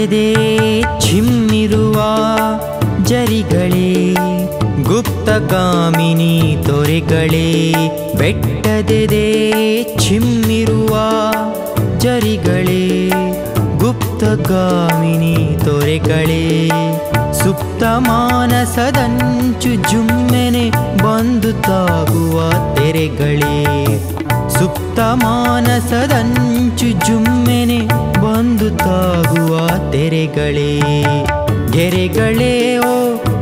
ಮಿಂಚದೆ ಚಿಮ್ಮಿರುವ ಜರಿಗಳೇ ಗುಪ್ತಕಾಮಿನಿ ತೊರೆಗಳೇ, ಬೆಟ್ಟದೆದೆ ಚಿಮ್ಮಿರುವ ಜರಿಗಳೇ ಗುಪ್ತಕಾಮಿನಿ ತೊರೆಗಳೇ, ಸುಪ್ತ ಮಾನಸದಂಚು ಜುಮ್ಮೆನೆ ಬಂದು ತಾಗುವ ತೆರೆಗಳೇ, ಸುಪ್ತ ಮಾನಸದಂಚು ಜುಮ್ಮೆನೆ ತೆರೆಗಳೇ ಗೆರೆಗಳೇ ಓ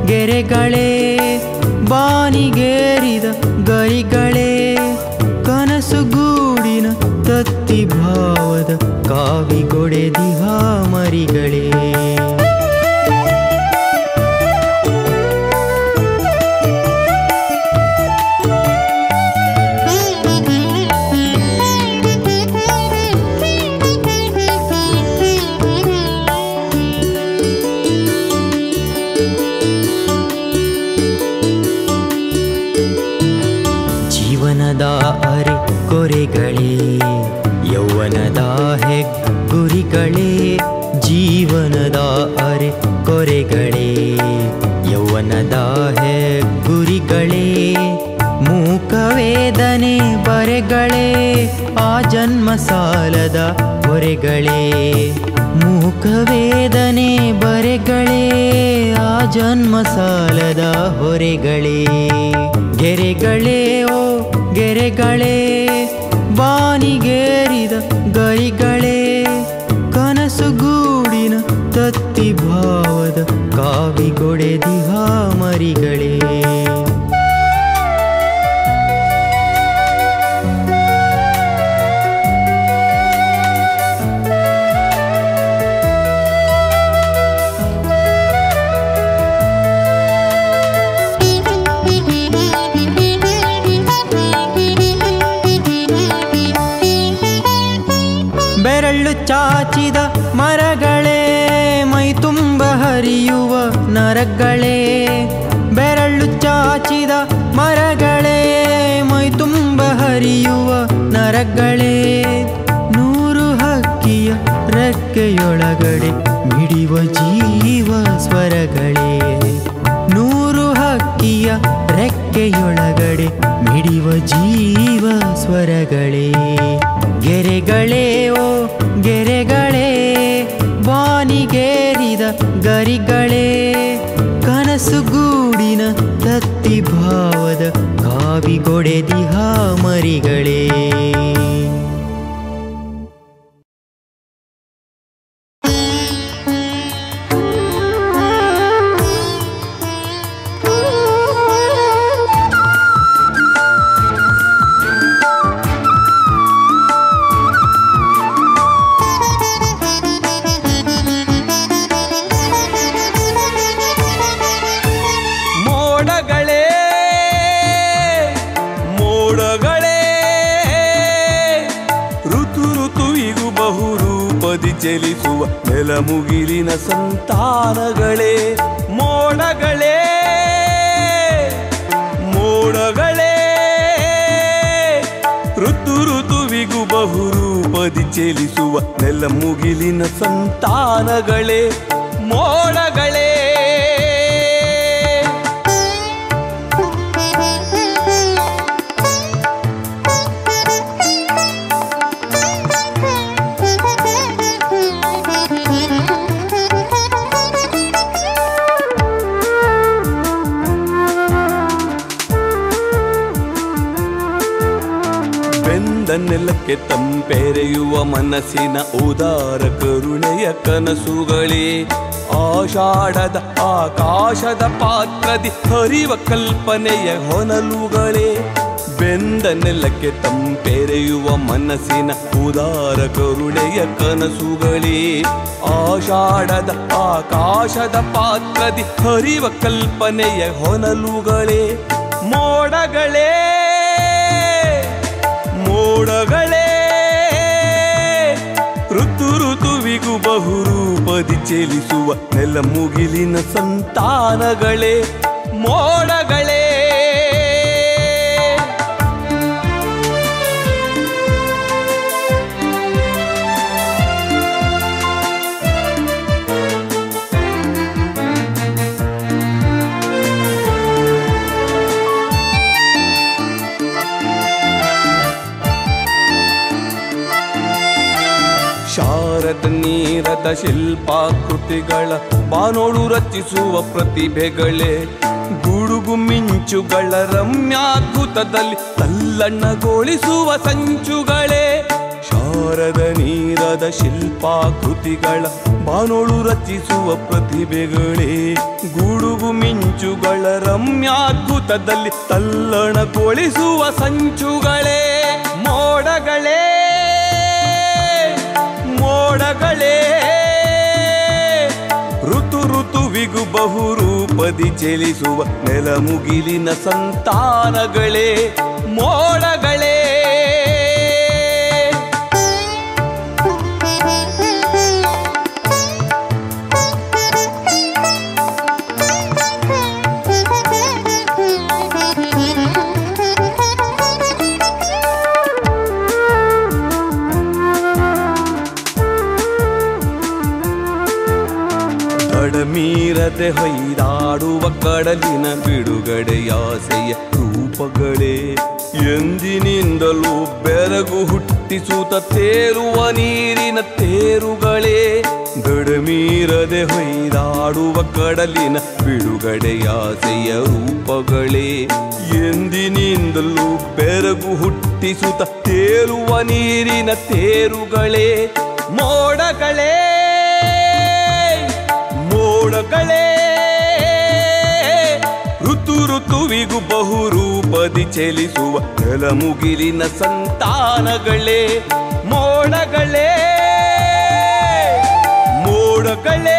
ಗೆರೆಗಳೇ ಬಾನಿಗೇರಿದ ಗರಿಗಳೇ ಕನಸುಗೂಡಿನ ತತ್ತಿ ಭಾವದ ಕಾವಿಗೊಡೆದಿಹ ಮರಿಗಳೇ ಜನ್ಮ ಸಾಲದ ಹೊರೆಗಳೇ ಮೂಕವೇದನೆ ಬರೆಗಳೇ, ಆ ಜನ್ಮ ಸಾಲದ ಹೊರೆಗಳೇ. ಗೆರೆಗಳೇ ಓ ಗೆರೆಗಳೇ, ಬಾನಿಗೇರಿದ ಗರಿಗಳೇ, ಕನಸುಗೂಡಿನ ತತ್ತಿ ಭಾವದ ಕಾವಿಗೊಡೆದಿಹ ಮರಿಗಳೇ. ನರಗಳೇ ಬೆರಳು ಚಾಚಿದ ಮರಗಳೇ, ಮೈ ತುಂಬ ಹರಿಯುವ ನರಗಳೇ. ನೂರು ಹಕ್ಕಿಯ ರೆಕ್ಕೆಯೊಳಗಡೆ ಮಿಡಿವ ಜೀವ ಸ್ವರಗಳೇ. ನೂರು ಹಕ್ಕಿಯ ರೆಕ್ಕೆಯೊಳಗಡೆ ಮಿಡಿವ ಜೀವ ಸ್ವರಗಳೇ. ಗೆರೆಗಳೇ ಓ ಗೆರೆಗಳೇ, ಬಾನಿಗೇರಿದ ಗರಿಗಳೇ. ಕಾವಿಗೊಡೆದಿಹ ಮರಿಗಳೇ ಋತುವಿಗೂ ಬಹುರೂಪದಿ ಚಲಿಸುವ ನೆಲಮುಗಿಲಿನ ಸಂತಾನಗಳೇ. ಮೋಡಗಳೇ ಮೋಡಗಳೇ. ಋತು ಋತುವಿಗೂ ಬಹುರೂಪದಿ ಚಲಿಸುವ ನೆಲಮುಗಿಲಿನ ಸಂತಾನಗಳೇ. ಮೋಡಗಳೇ ನೆಲಕ್ಕೆ ತಂಪೆರೆಯುವ ಮನಸ್ಸಿನ ಉದಾರ ಕರುಣೆಯ ಕನಸುಗಳೇ. ಆಷಾಢದ ಆಕಾಶದ ಪಾತ್ರದಿ ಹರಿವ ಕಲ್ಪನೆಯ ಹೊನಲುಗಳೇ. ಬೆಂದ ನೆಲಕ್ಕೆ ತಂಪೆರೆಯುವ ಮನಸ್ಸಿನ ಉದಾರ ಕರುಣೆಯ ಕನಸುಗಳೇ. ಆಷಾಢದ ಆಕಾಶದ ಪಾತ್ರದಿ ಹರಿವ ಕಲ್ಪನೆಯ ಹೊನಲುಗಳೇ. ಮೋಡಗಳೇ ಮೋಡಗಳೇ ಋತು ಋತುವಿಗೂ ಬಹುರೂಪದಿ ಚಲಿಸುವ ನೆಲ ಮುಗಿಲಿನ ಸಂತಾನಗಳೇ. ಮೋಡಗಳೇ ಶಿಲ್ಪಾಕೃತಿಗಳ ಬಾನೋಳು ರಚಿಸುವ ಪ್ರತಿಭೆಗಳೇ. ಗುಡುಗು ಮಿಂಚುಗಳ ರಮ್ಯಾದ್ಭುತದಲ್ಲಿ ತಲ್ಲಣ್ಣಗೊಳಿಸುವ ಸಂಚುಗಳೇ. ಶಾರದ ನೀರದ ಶಿಲ್ಪಾಕೃತಿಗಳ ಬಾನೋಳು ರಚಿಸುವ ಪ್ರತಿಭೆಗಳೇ. ಗುಡುಗು ಮಿಂಚುಗಳ ರಮ್ಯಾದ್ಭುತದಲ್ಲಿ ತಲ್ಲಣಗೊಳಿಸುವ ಸಂಚುಗಳೇ. ಮೋಡಗಳೇ ಋತುವಿಗೂ ಬಹುರೂಪದಿ ಚಲಿಸುವ ನೆಲಮುಗಿಲಿನ ಸಂತಾನಗಳೇ ಮೋಡಗಳೇ. ಕಡಮೀರದೆ ಹೊಯ್ದಾಡುವ ಕಡಲಿನ ಬಿಡುಗಡೆಯಾಸೆಯ ರೂಪಗಳೇ. ಎಂದಿನಿಂದಲೂ ಬೆರಗು ಹುಟ್ಟಿಸುತ್ತ ತೇರುವ ನೀರಿನ ತೇರುಗಳೇ. ಗಡಮೀರದೆ ಹೊಯ್ದಾಡುವ ಕಡಲಿನ ಬಿಡುಗಡೆಯಾಸೆಯ ರೂಪಗಳೇ. ಎಂದಿನಿಂದಲೂ ಬೆರಗು ಹುಟ್ಟಿಸುತ್ತ ತೇರುವ ನೀರಿನ ತೇರುಗಳೇ. ಮೋಡಗಳೇ ಮೋಡಗಳೇ. ಋತುವಿಗೂ ಬಹುರೂಪದಿ ಚಲಿಸುವ ನೆಲಮುಗಿಲಿನ ಸಂತಾನಗಳೇ ಮೋಡಗಳೇ ಮೋಡಗಳೇ.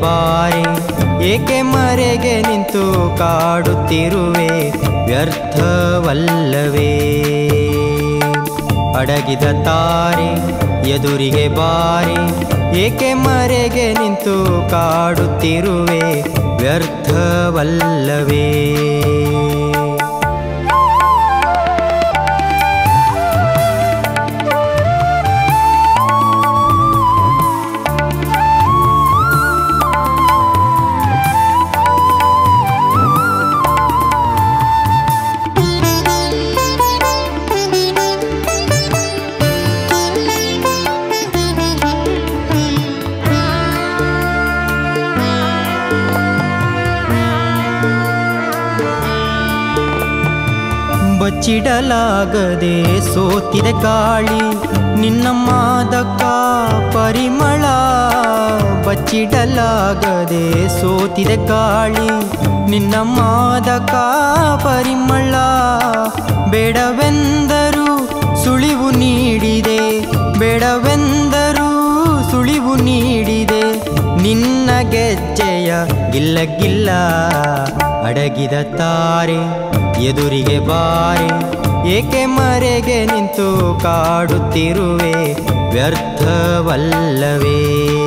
ಬಾರೆ, ಏಕೆ ಮರೆಗೆ ನಿಂತು ಕಾಡುತ್ತಿರುವೆ? ವ್ಯರ್ಥವಲ್ಲವೇ. ಅಡಗಿದ ತಾರೆ, ಎದುರಿಗೆ ಬಾರಿ, ಏಕೆ ಮರೆಗೆ ನಿಂತು ಕಾಡುತ್ತಿರುವೆ? ವ್ಯರ್ಥವಲ್ಲವೇ. ಬಚ್ಚಿಡಲಾಗದೆ ಸೋತಿದೆ ಗಾಳಿ. ನಿನ್ನ ಮಾದಕ ಪರಿಮಳ ಬಚ್ಚಿಡಲಾಗದೆ ಸೋತಿದೆ ಗಾಳಿ. ನಿನ್ನ ಮಾದಕ ಪರಿಮಳ ಬೇಡವೆಂದರು ಸುಳಿವು ನೀಡಿದೆ. ಬೇಡವೆಂದರು ಸುಳಿವು ನೀಡಿದೆ. ನಿನ್ನ ಗೆಜ್ಜೆಯ ಗಿಲ್ಲ ಗಿಲ್ಲ ಅಡಗಿದ ತಾರೆ. ಎದುರಿಗೆ ಬಾರೆ ಏಕೆ ಮರೆಗೆ ನಿಂತು ಕಾಡುತ್ತಿರುವೆ? ವ್ಯರ್ಥವಲ್ಲವೇ?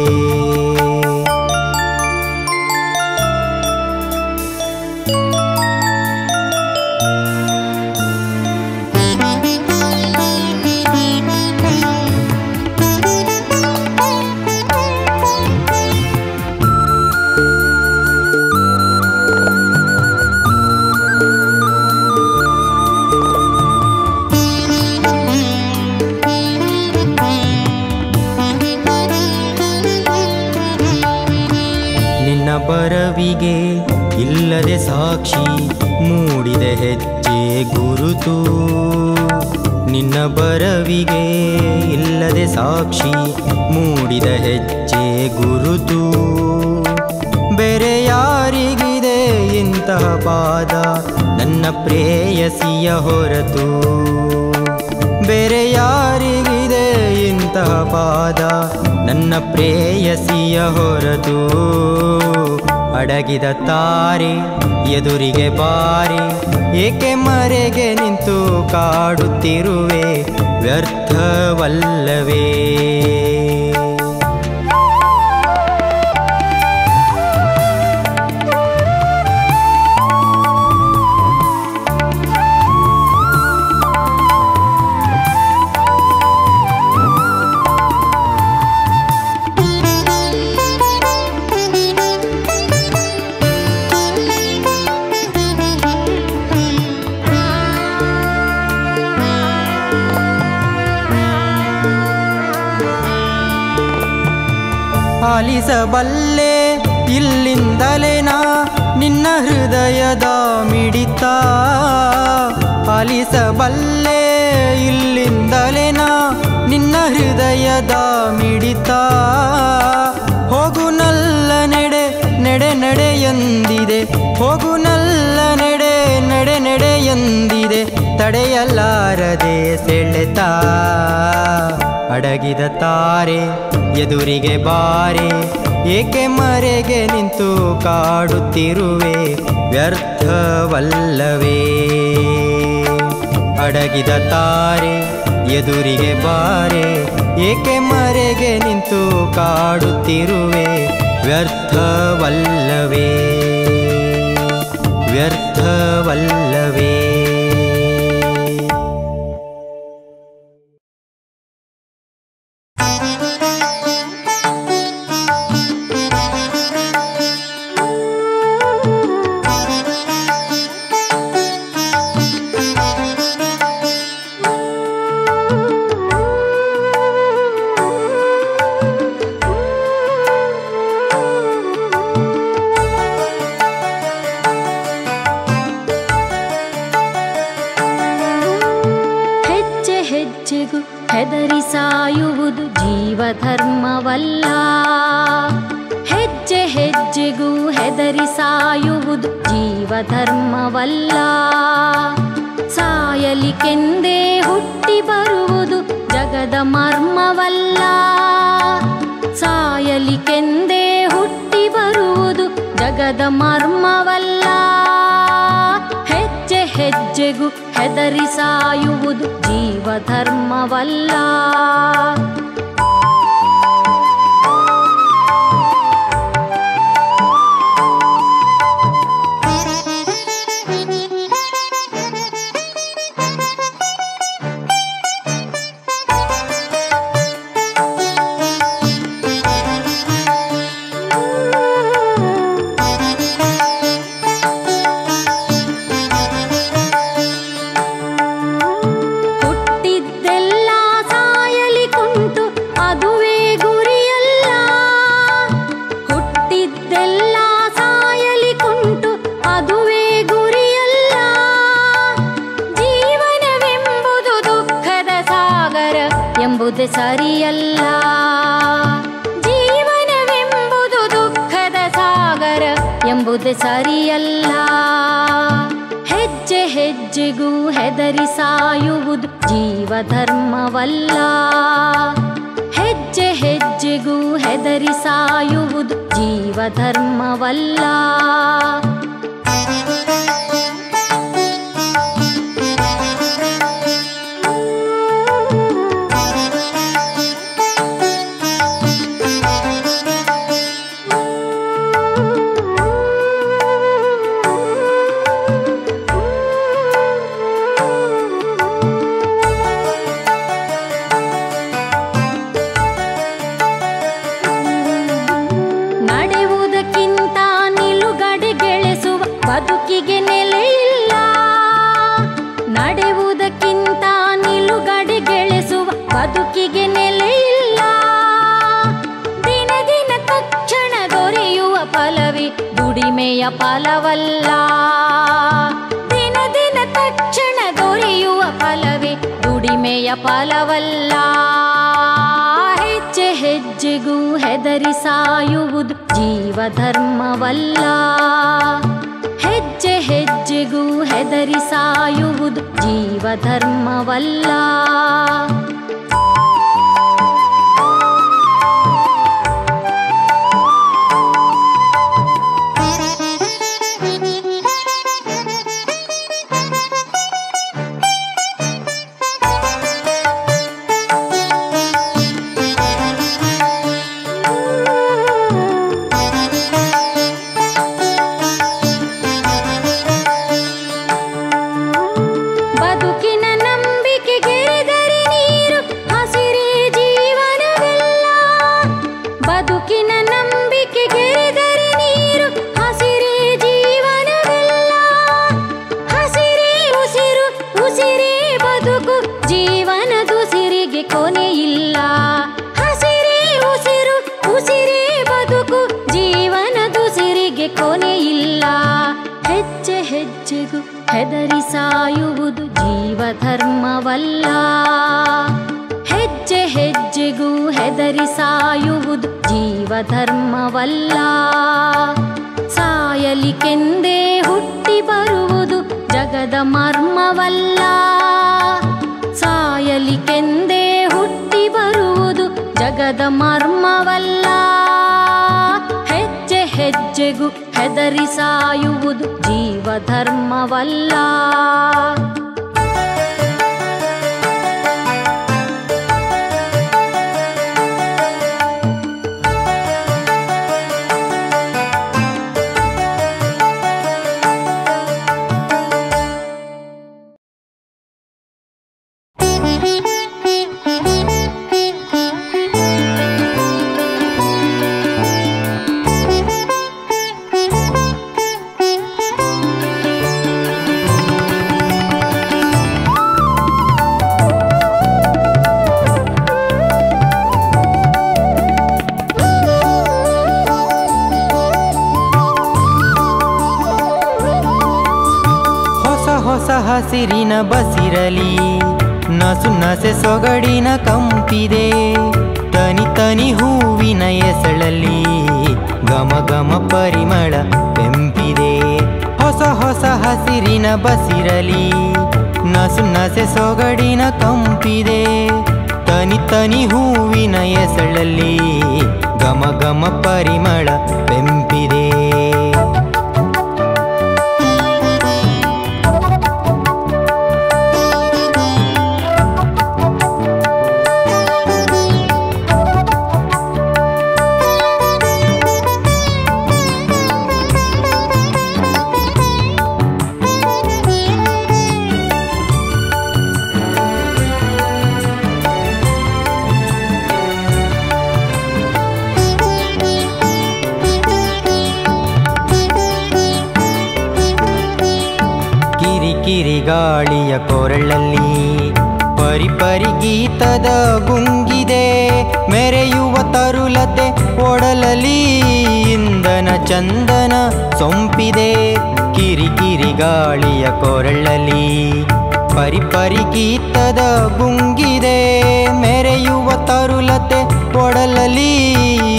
ಬರವಿಗೆ ಇಲ್ಲದೆ ಸಾಕ್ಷಿ ಮೂಡಿದ ಹೆಜ್ಜೆ ಗುರುತು. ನಿನ್ನ ಬರವಿಗೆ ಇಲ್ಲದೆ ಸಾಕ್ಷಿ ಮೂಡಿದ ಹೆಜ್ಜೆ ಗುರುತು. ಬೇರೆ ಯಾರಿಗಿದೆ ಇಂತಹ ಪಾದ? ನನ್ನ ಪ್ರೇಯಸಿಯ ಹೊರತು. ಬೇರೆ ಯಾರಿಗಿದೆ ಇಂತಹ ಪಾದ? ನನ್ನ ಪ್ರೇಯಸಿಯ ಹೊರತು. ಅಡಗಿದ ತಾರೆ ಎದುರಿಗೆ ಬಾರೆ ಏಕೆ ಮರೆಗೆ ನಿಂತು ಕಾಡುತ್ತಿರುವೆ ವ್ಯರ್ಥವಲ್ಲವೇ? ಆಲಿಸಬಲ್ಲೆ ಇಲ್ಲಿಂದಲೇ ನಾ ನಿನ್ನ ಹೃದಯದ ಮಿಡಿತ. ಆಲಿಸಬಲ್ಲೆ ಇಲ್ಲಿಂದಲೇ ನಾ ನಿನ್ನ ಹೃದಯದ ಮಿಡಿತ. ಹೋಗು ನಲ್ಲ ನೆಡೆ ನೆಡೆ, ನಡೆ ಎಂದಿದೆ. ಹೋಗು ನಲ್ಲ ನೆಡೆ, ನಡೆ ನಡೆ ಎಂದಿದೆ. ತಡೆಯಲಾರದೆ ಸೆಳೆತ. ಅಡಗಿದ ತಾರೆ ಎದುರಿಗೆ ಬಾರೆ, ಏಕೆ ಮರೆಗೆ ನಿಂತು ಕಾಡುತ್ತಿರುವೆ? ವ್ಯರ್ಥವಲ್ಲವೇ. ಅಡಗಿದ ತಾರೆ, ಎದುರಿಗೆ ಬಾರೆ, ಏಕೆ ಮರೆಗೆ ನಿಂತು ಕಾಡುತ್ತಿರುವೆ? ವ್ಯರ್ಥವಲ್ಲವೇ. ವ್ಯರ್ಥವಲ್ಲವೇ. ಸುಖವಲ್ಲ ಹೆಜ್ಜೆ ಹೆಜ್ಜೆಗೂ ಹೆದರಿ ಸಾಯುವುದು ಜೀವಧರ್ಮವಲ್ಲ. ಸಾಯಲಿಕೆಂದೇ ಹುಟ್ಟಿ ಬರುವುದು ಜಗದ ಮರ್ಮವಲ್ಲ. ಸಾಯಲಿಕೆಂದೇ ಹುಟ್ಟಿ ಬರುವುದು ಜಗದ ಮರ್ಮವಲ್ಲ. ಹೆಜ್ಜೆ ಹೆಜ್ಜೆಗೂ ಹೆದರಿ ಸಾಯುವುದು ಜೀವಧರ್ಮವಲ್ಲ. ಅಲ್ಲ. ಹೆಜ್ಜೆ ಹೆಜ್ಜೆಗೂ ಹೆದರಿ ಸಾಯುವುದು ಜೀವ ಧರ್ಮವಲ್ಲ ಫಲ ದಿನ ದಿನ ತಕ್ಷಣ ದೊರೆಯುವ ಫಲವೇ ದುಡಿಮೆಯ ಫಲವಲ್ಲ. ಹೆಜ್ಜೆ ಹೆಜ್ಜೆಗೂ ಹೆದರಿ ಸಾಯುವುದು ಜೀವ ಧರ್ಮವಲ್ಲ. ಹೆಜ್ಜೆ ಹೆಜ್ಜೆಗೂ ಹೆದರಿ ಸಾಯುವುದು ಜೀವ ಧರ್ಮವಲ್ಲ. ಬಸಿರಲಿ. ನಸು ನಸೆ ಸೊಗಡಿನ ಕಂಪಿದೆ. ತನಿ ತನಿ ಹೂವಿನ ಎಸಳಲಿ ಗಮ ಗಮ ಪರಿಮಳ ಬೆಂಪಿದೆ. ಹೊಸ ಹೊಸ ಹಸಿರಿನ ಬಸಿರಲಿ. ನಸು ನಸೆ ಸೊಗಡಿನ ಕಂಪಿದೆ. ತನಿ ತನಿ ಹೂವಿನ ಎಸಳಲಿ ಗಮ ಗಮ ಪರಿಮಳ ಬೆಂಪಿದೆ ಗಾಳಿಯ ಕೊರಳಲ್ಲಿ ಪರಿ ಪರಿ ಗೀತದ ಗುಂಗಿದೆ, ಮೆರೆಯುವ ತರುಲತೆ ಒಡಲಲಿ ಇಂದನ ಚಂದನ ಸೊಂಪಿದೆ ಕಿರಿಕಿರಿ ಕಿರಿ ಗಾಳಿಯ ಕೊರಳಲಿ ಪರಿಪರಿ ಪರಿ ಗೀತದ ಗುಂಗಿದೆ, ಮೆರೆಯುವ ತರುಲತೆ ಒಡಲಲಿ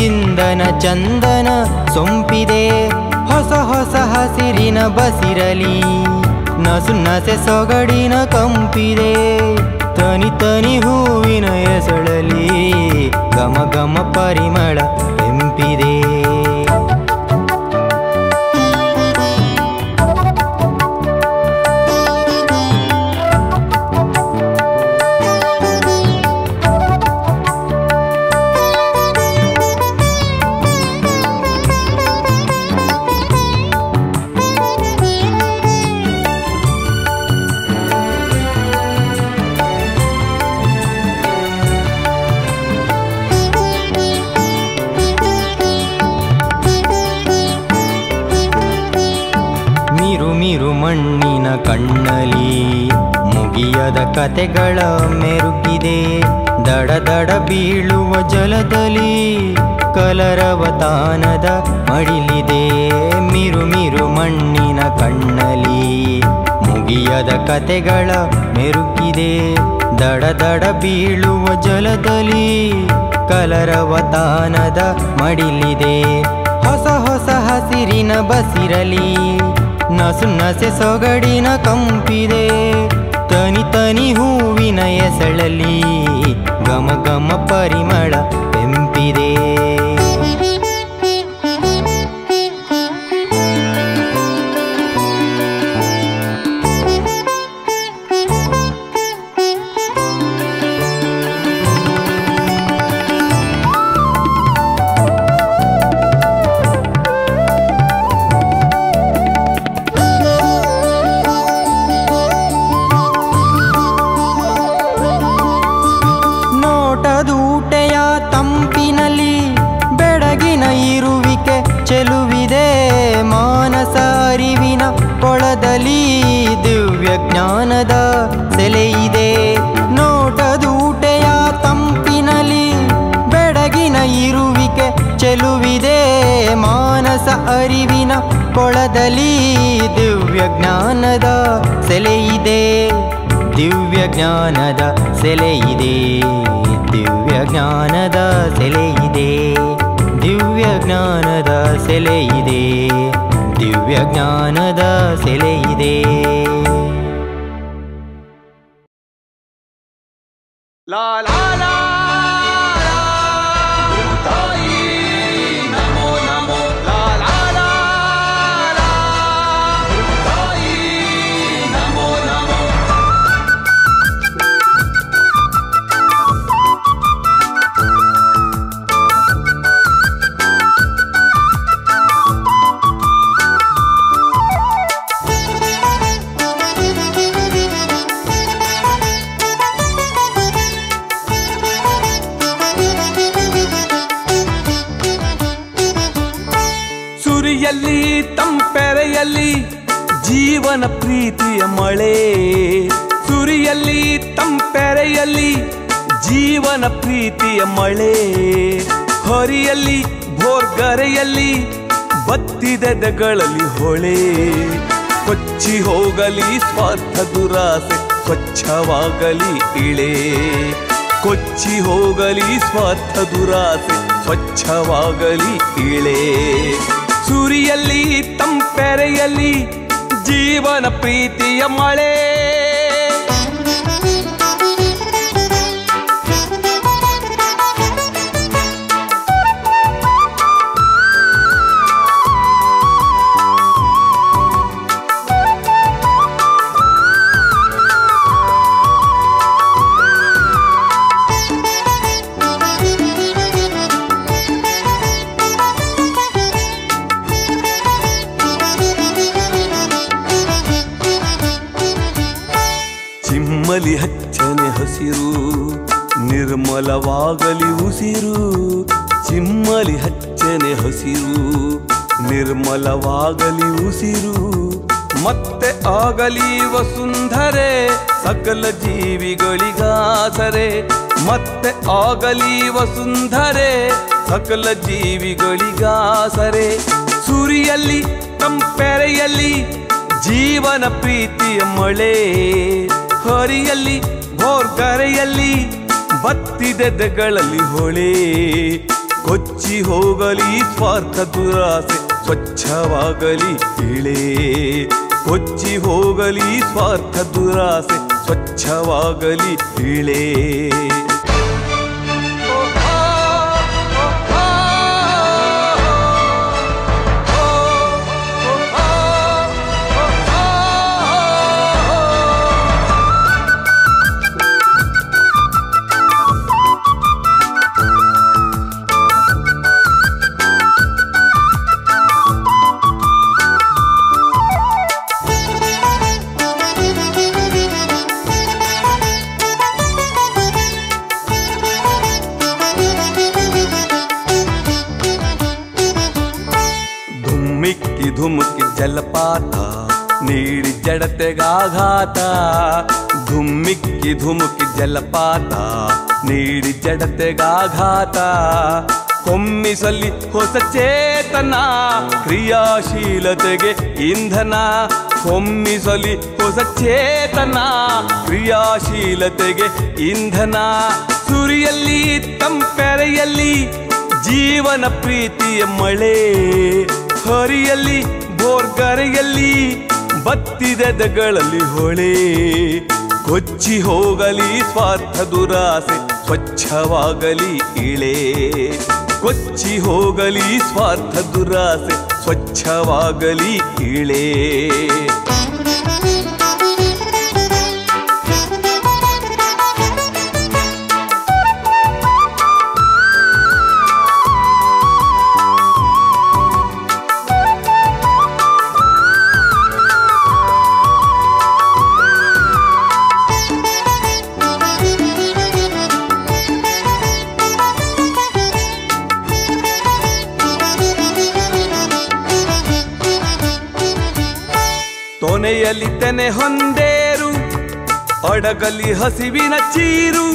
ಇಂದನ ಚಂದನ ಸೊಂಪಿದೆ, ಹೊಸ ಹೊಸ ಹಸಿರಿನ ಬಸಿರಲಿ ನಸು ನಸೆ ಸೊಗಡಿನ ಕಂಪಿದೆ. ತನಿ ತನಿ ಹೂವಿನ ಎಸಳಲಿ ಗಮ ಗಮ ಪರಿಮಳ ಕತೆಗಳ ಮೆರುಗಿದೆ. ದಡ ದಡ ಬೀಳುವ ಜಲದಲ್ಲಿ ಕಲರವತಾನದ ಮಡಿಲಿದೆ ಮಿರು ಮಿರು ಮಣ್ಣಿನ ಕಣ್ಣಲಿ ಮುಗಿಯದ ಕತೆಗಳ ಮೆರುಗಿದೆ. ದಡ ದಡ ಬೀಳುವ ಜಲದಲ್ಲಿ ಕಲರವತಾನದ ಮಡಿಲಿದೆ. ಹೊಸ ಹೊಸ ಹಸಿರಿನ ಬಸಿರಲಿ ನಸು ನಸೆ ಸೊಗಡಿನ ಕಂಪಿದೆ. ತನಿ ತನಿ ಹೂವಿನ ಎಸಳಲಿ ಗಮ ಗಮ ಪರಿಮಳ ದಿವ್ಯ ಜ್ಞಾನದ ಸೆಲೆಯಿದೆ ದಿವ್ಯ ಜ್ಞಾನದ ಸೆಲೆಯಿದೆ ದಿವ್ಯ ಜ್ಞಾನದ ಸೆಲೆಯಿದೆ ದಿವ್ಯ ಜ್ಞಾನದ ಸೆಲೆಯಿದೆ ಲಾ ಪ್ರೀತಿಯ ಮಳೆ ಸುರಿಯಲ್ಲಿ ತಂಪೆರೆಯಲ್ಲಿ, ಜೀವನ ಪ್ರೀತಿಯ ಮಳೆ, ಹೊರಿಯಲ್ಲಿ, ಭೋರ್ಗರೆಯಲ್ಲಿ, ಬತ್ತಿದೆದಗಳಲ್ಲಿ ಹೊಳೆ. ಕೊಚ್ಚಿ ಹೋಗಲಿ ಸ್ವಾರ್ಥ ದುರಾಸೆ, ಸ್ವಚ್ಛವಾಗಲಿ ಇಳೆ ಕೊಚ್ಚಿ ಹೋಗಲಿ ಸ್ವಾರ್ಥ ದುರಾಸೆ, ಸ್ವಚ್ಛವಾಗಲಿ ಇಳೆ ಸುರಿಯಲ್ಲಿ ತಂಪೆರೆಯಲ್ಲಿ ಜೀವನ ಪ್ರೀತಿಯ ಮಳೆ ನಿರ್ಮಲವಾಗಲಿ ಉಸಿರು, ಮತ್ತೆ ಆಗಲಿ ವಸುಂಧರೆ, ಸಕಲ ಜೀವಿಗಳಿಗಾಸರೆ, ಮತ್ತೆ ಆಗಲಿ ವಸುಂಧರೆ, ಸಕಲ ಜೀವಿಗಳಿಗಾಸರೆ. ಸುರಿಯಲ್ಲಿ, ತಂಪೆರೆಯಲ್ಲಿ, ಜೀವನ ಪ್ರೀತಿಯ ಮಳೆ. ಹರಿಯಲ್ಲಿ, ಭೋರ್ಗರೆಯಲ್ಲಿ ಬತ್ತಿದೆದೆಗಳಲ್ಲಿ ಹೊಳೆ. ಕೊಚ್ಚಿ ಹೋಗಲಿ ಸ್ವಾರ್ಥ ದುರಾಸೆ ಸ್ವಚ್ಛವಾಗಲಿ ಇಳೆ ಕೊಚ್ಚಿ ಹೋಗಲಿ ಸ್ವಾರ್ಥ ದುರಾಸೆ ಸ್ವಚ್ಛವಾಗಲಿ ಇಳೆ ಜಲಪಾತ ನೀಡಿ ಜಡತೆಗಾಘಾತ, ಧುಮ್ಮಿಕ್ಕಿ ಧುಮುಕಿ ಜಲಪಾತ ನೀಡಿ ಜಡತೆಗಾಘಾತ. ಕೊಮ್ಮಿಸಲಿ ಹೊಸ ಚೇತನ, ಕ್ರಿಯಾಶೀಲತೆಗೆ ಇಂಧನ. ಕೊಮ್ಮಿಸಲಿ ಹೊಸ ಚೇತನ, ಕ್ರಿಯಾಶೀಲತೆಗೆ ಇಂಧನ. ಸುರಿಯಲ್ಲಿ, ತಂಪೆರೆಯಲ್ಲಿ, ಜೀವನ ಪ್ರೀತಿಯ ಮಳೆ. ಹರಿಯಲ್ಲಿ ಬೋರ್ಗರೆಯಲ್ಲಿ ಬತ್ತಿದೆದಗಳಲ್ಲಿ ಹೊಳೆ. ಕೊಚ್ಚಿ ಹೋಗಲಿ ಸ್ವಾರ್ಥ ದುರಾಸೆ, ಸ್ವಚ್ಛವಾಗಲಿ ಇಳೆ ಕೊಚ್ಚಿ ಹೋಗಲಿ ಸ್ವಾರ್ಥ ದುರಾಸೆ, ಸ್ವಚ್ಛವಾಗಲಿ ಇಳೆ ತೊನೆಯಲ್ಲಿ ತೆನೆ ಹೊಂದೇರು. ಅಡಗಲಿ ಹಸಿವಿನ ಚೀರು.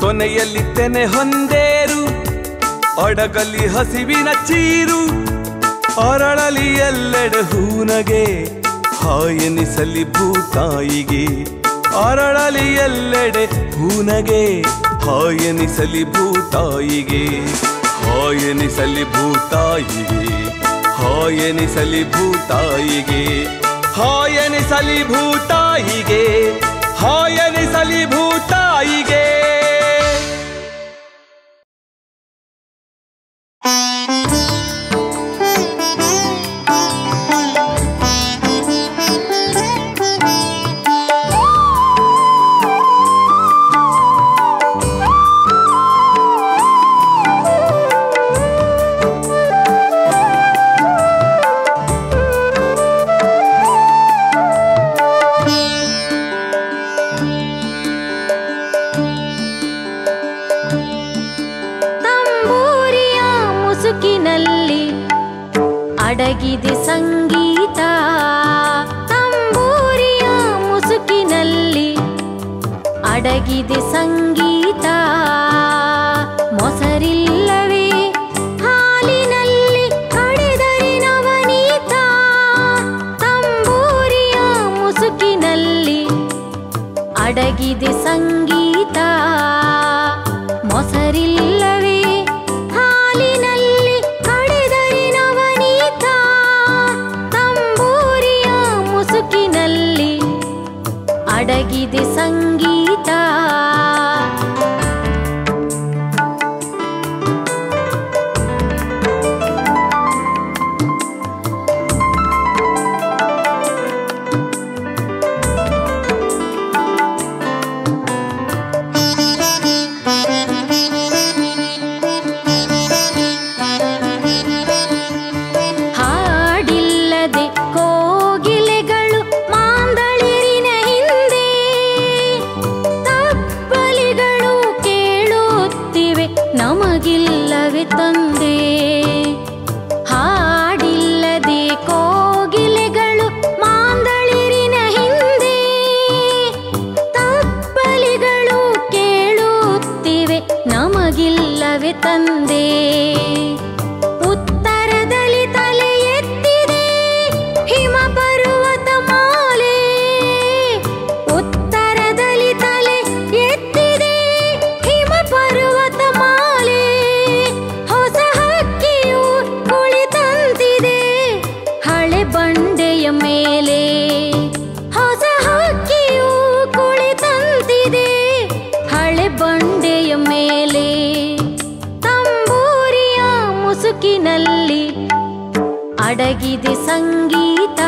ಕೊನೆಯಲ್ಲಿ ತೆನೆ ಹೊಂದೇರು. ಅಡಗಲಿ ಹಸಿವಿನ ಚೀರು. ಅರಳಲಿ ಎಲ್ಲೆಡೆ ಹೂನಗೆ, ಹಾಯನಿಸಲಿ ಭೂತಾಯಿಗೆ. ಅರಳಲಿ ಎಲ್ಲೆಡೆ ಹೂನಗೆ, ಹಾಯನಿಸಲಿ ಭೂತಾಯಿಗೆ. ಹಾಯನಿಸಲಿ ಭೂತಾಯಿಗೆ ಹಾಯನಿಸಲಿ ಭೂತಾಯಿಗೆ. ಹಾಯನಿಸಲಿ ಭೂತಾಯಿಗೆ ಹಾಯನಿಸಲಿ ಭೂತಾಯಿಗೆ. ಅಡಗಿದೆ ಸಂಗೀತ ಮೊಸರಿಲ್ಲ ತಲೆಯ ಮೇಲೆ ಹೊಸ ಹಕ್ಕಿಯು ಕುಳಿತಂತಿದೆ. ಹಳೆ ಬಂಡೆಯ ಮೇಲೆ ತಂಬೂರಿಯ ಮುಸುಕಿನಲ್ಲಿ ಅಡಗಿದೆ ಸಂಗೀತ.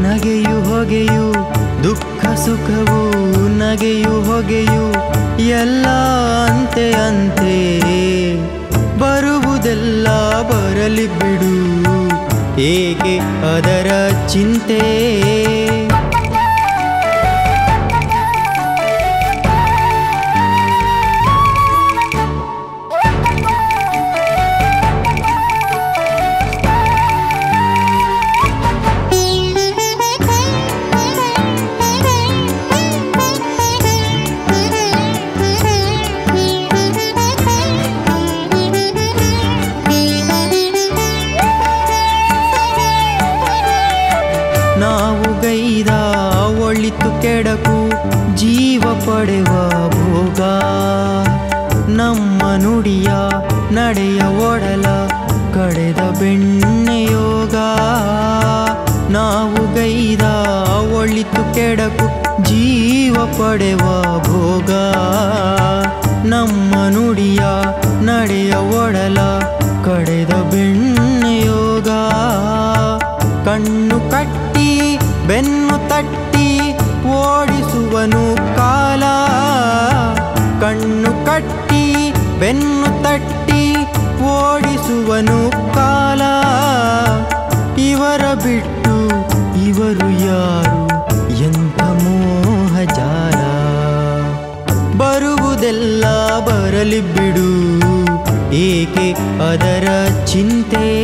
ನಗೆಯು ಹೊಗೆಯು, ದುಃಖ ಸುಖವು ನಗೆಯು ಹೊಗೆಯು, ಎಲ್ಲ ಅಂತೆ ಅಂತೆ ಬರುವುದೆಲ್ಲ ಬರಲಿ ಬಿಡು, ಏಕೆ ಅದರ ಚಿಂತೆ? ಪಡೆವ ಭೋಗ. ನಮ್ಮ ನುಡಿಯ ನಡೆಯ ಒಡಲ, ಕಡೆದ ಯೋಗ. ಕಣ್ಣು ಕಟ್ಟಿ, ಬೆನ್ನು ತಟ್ಟಿ, ಓಡಿಸುವನು ಕಾಲ. ಕಣ್ಣು ಕಟ್ಟಿ, ಬೆನ್ನು ತಟ್ಟಿ, ಓಡಿಸುವನು ಕಾಲ. ಇವರ ಬಿಟ್ಟು ಇವರು ಯಾರು? ಬರುವುದೆಲ್ಲ ಬರಲಿ ಬಿಡು. ಏಕೆ ಅದರ ಚಿಂತೆ?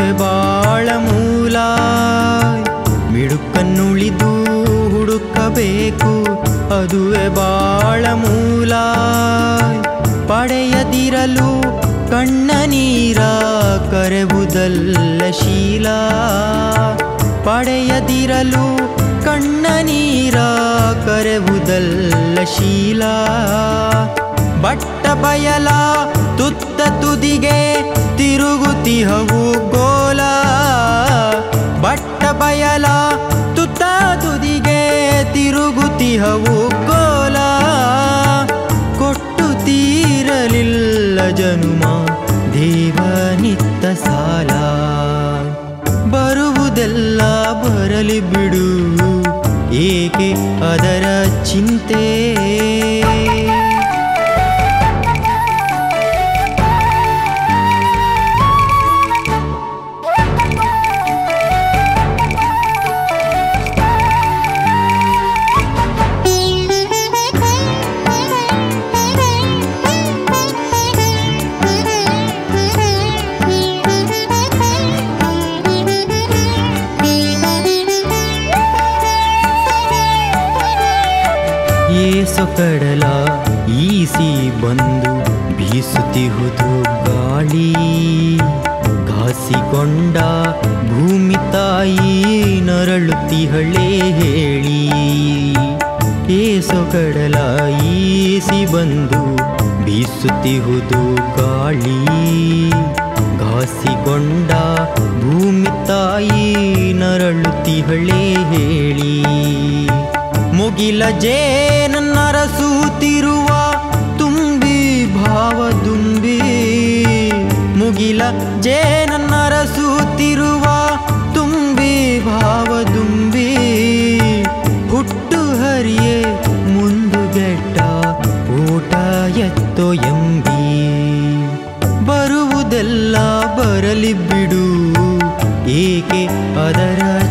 ಬಾಳ ಮೂಲ ಮಿಡುಕನ್ನುಳಿದು ಹುಡುಕಬೇಕು, ಅದುವೆ ಬಾಳ ಮೂಲ ಪಡೆಯದಿರಲು ಕಣ್ಣ ನೀರ ಕರೆವುದಲ್ಲ ಶೀಲ. ಪಡೆಯದಿರಲು ಕಣ್ಣ ನೀರ ಕರೆವುದಲ್ಲ ಶೀಲ. ಬಟ್ಟ ಬಯಲ ತುದಿಗೆ ತಿರುಗುತಿಹವು ಗೋಲ. ಬಟ್ಟ ಬಯಲ ತುತ್ತ ತುದಿಗೆ ತಿರುಗುತಿಹವು ಗೋಲ. ಕೊಟ್ಟು ತೀರಲಿಲ್ಲ ಜನುಮ, ದೇವನಿತ್ತ ಸಾಲ. ಬರುವುದೆಲ್ಲ ಬರಲಿ ಬಿಡು, ಏಕೆ ಅದರ ಚಿಂತೆ? ಏಸೊ ಕಡಲ ಈಸಿ ಬಂದು ಬೀಸುತ್ತಿಹುದು ಗಾಳಿ. ಘಾಸಿಕೊಂಡ ಭೂಮಿ ತಾಯಿ ನರಳುತ್ತಿಹಳೆ ಹೇಳಿ ಏ ಸೊಕಡಲ ಈಸಿ ಬಂದು ಬೀಸುತ್ತಿಹುದು ಗಾಳಿ. ಘಾಸಿಕೊಂಡ ಭೂಮಿ ತಾಯಿ ನರಳುತ್ತಿಹಳೆ ಹೇಳಿ ಮುಗಿಲ ಜೇನರಸೂತಿರುವ ಮುಗಿಲ ಜೇನರಸೂತಿರುವ ತುಂಬಿ ಭಾವದುಂಬಿ ಹುಟ್ಟು ಹರಿಯೇ ಮುಂದುಗೆಟ್ಟ ಊಟ ಎತ್ತೋ ಎಂಬಿ. ಬರುವುದೆಲ್ಲ ಬರಲಿ ಬಿಡು. ಏಕೆ ಅದರ